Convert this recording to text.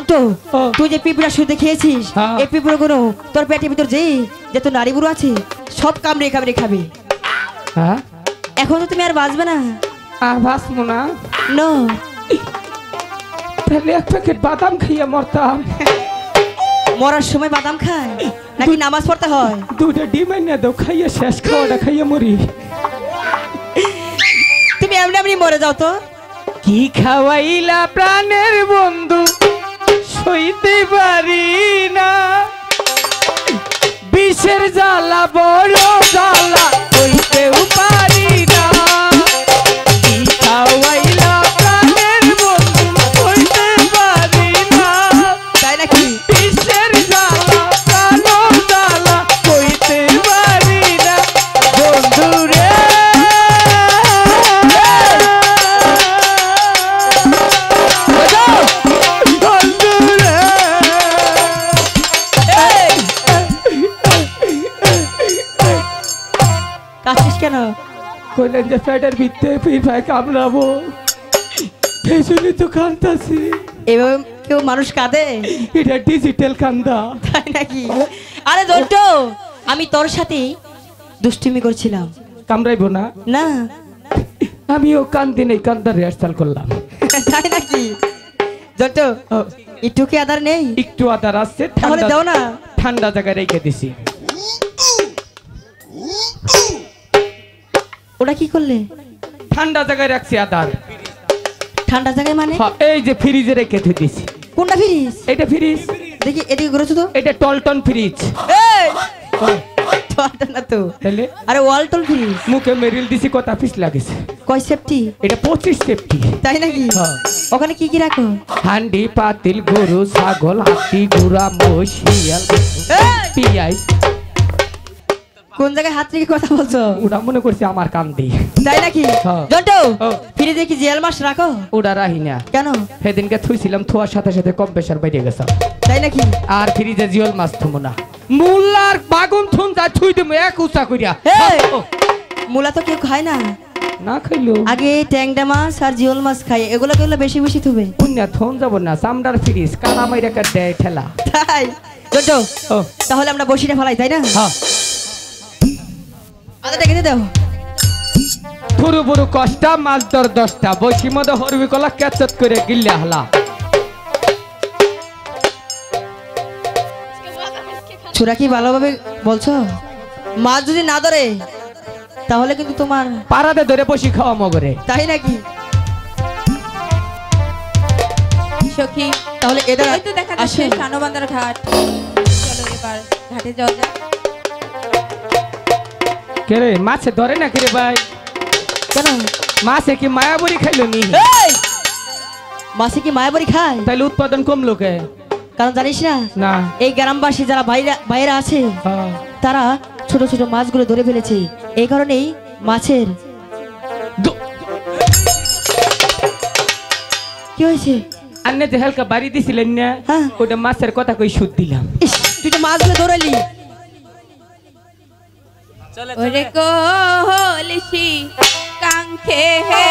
জন্টু ও। তুই যে পিঁপড়া শুতে খেয়েছিস। এই পিঁপড়া গুলো তোর পেটের ভিতর যে যে তোর নারী বুড়ো আছে সব কামড়ে কামড়ে খাবে। এখন তো তুমি আর বাঁচবে না। আর বাসমু না? নো। তাহলে এক প্যাকেট বাদাম খাইয়ে মরতাম। মরার সময় বাদাম খায় নাকি নামাজ পড়তে হয়? দুটো ডিম এনে দাও খাইয়ে শেষ খাওয়াটা খাইয়ে মরি। তুমি এমনি এমনি মরে যাও তো। কি খাওয়াইলা প্রাণের বন্ধু? সইতে পারি না। বিষের জ্বালা বড় জ্বালা। কাশিস কেন? কইলেন যে ফ্যাটের ভিতরে ফির ভাই কামড়াবো। এই তো কান্দাছি এভাবে কেউ মানুষ কাঁদে? এটা ডিজিটাল কান্দা। তাই নাকি? আরে দন্টু আমি তোর সাথে দুষ্টুমি করছিলাম। কামড়াইবো না? না। আমিও কান্দি নেই কান্দার রিহার্সাল করলাম। তাই নাকি? দন্টু ও, একটু কি আদার নেই? একটু আদার আছে তাহলে দাও না। ঠান্ডা জায়গায় রেখে দিছি। ওটা কি করলে? ঠান্ডা জায়গায় রাখছি আদার। ঠান্ডা জায়গায় মানে? হ্যাঁ, এই যে ফ্রিজে রেখে ধুই দিছি কোনটা ফ্রিজ? এটা ফ্রিজ। দেখি এদিকে ঘুরেছো তো? এটা টলটন ফ্রিজ। এই! তোরটা না তো। তাহলে? আরে ওয়ালটল ফিরিস মুখে মেরিল দিছি কথা পিস লাগেছে। কয় সেফটি এটা পঁচিশ সেফটি তাই নাকি? হ্যাঁ। ওখানে কি কি রাখো? হান্ডি পাতিল গরু ছাগল হাতি ঘোড়া মোষ শিয়াল এই! পিয়াই কোন জায়গায় হাত রেখে কথা বলছো? ওরা মনে করছে আমার কান দিয়ে তাই নাকি? হ্যাঁ। জন্টু ফিরে কি জিয়াল মাছ রাখো। ওরা রাহি না কেন? সেদিনকে থুইছিলাম থুয়ার সাথে সাথে কম প্রেশার বেড়ে গেছে। তাই নাকি? আর ফ্রিজে জিওল মাছ থুমো না। মুল্লার বাগুন থুন যা থুই দিমু এক উচা কইরা! মূলা তো কেউ খায় না। না খাইলো। আগে ট্যাংরা মাছ আর জিওল মাছ খায় এগুলো কেউ বেশি বেশি থুবে। পুণ্যা থন যাব না চামড়ার ফ্রিজ কানা মাইরা কার দেয় ঠেলা। তাই? জন্টু তাহলে আমরা বসিটা ফেলাই তাই না? হ্যাঁ। দাও। থুরু বুরু কষ্টা মাছ দর দশটা। বসি মধ্যে হরবি কলা ক্যাচত করে গিল্লা হলা। ছোরা কি ভালোভাবে বলছো? মাছ যদি না ধরে তাহলে কিন্তু তোমার পাড়াতে ধরে বসি খাওয়া মগরে। তাই নাকি? সখী তাহলে এদের যাচ্ছে সানবান্দার ঘাট। চলো এবার ঘাটে যাওয়া যাক। কে রে মাছে ধরে না রে ভাই? কেন মাছে কি মায়াবরি খাইলো নি? এই! মাছে কি মায়াবাড়ি খায়? তাহলে উৎপাদন কম লোকে কারণ জানিস না? না। এই গ্রামবাসী যারা বাইরে বাইরে আছে হ্যাঁ। তারা ছোট ছোট মাছগুলো ধরে ফেলেছে। এই কারণেই মাছের কি হয়েছে? আন্নে যে হালকা বাড়ি দিছিলেন না হ্যাঁ। ওটা মাছের কথা কই সুদ দিলাম। তুই তো মাছগুলো ধরালি। ওরে কোহলিসি কাঙ্ক্ষে হে